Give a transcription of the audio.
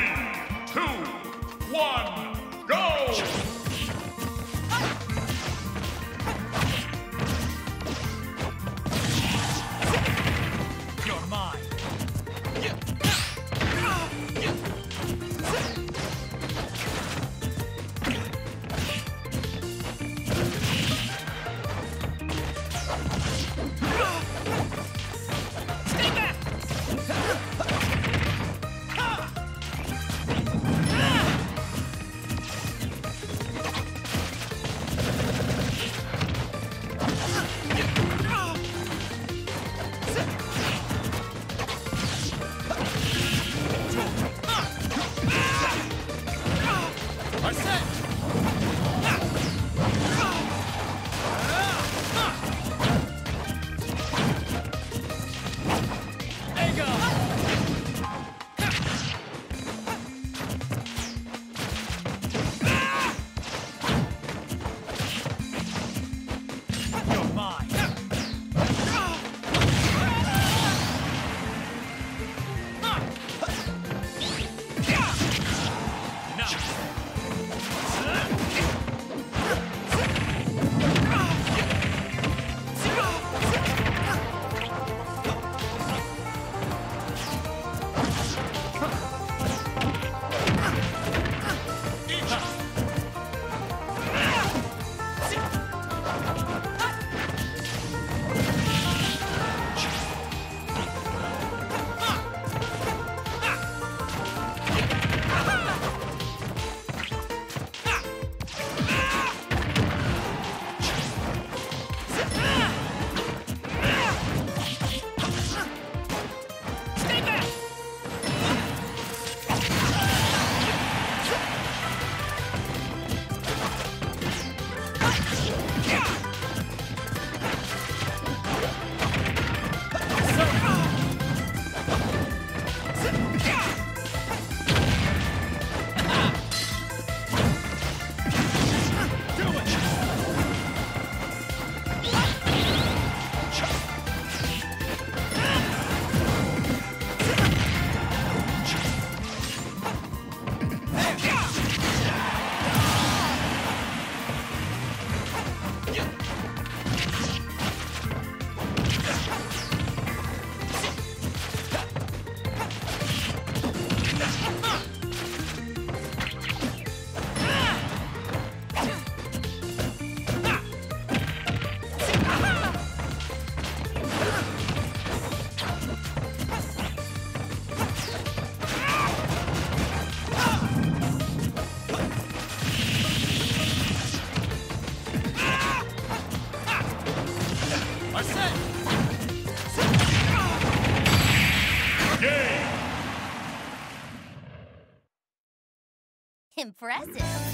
Three, Impressive.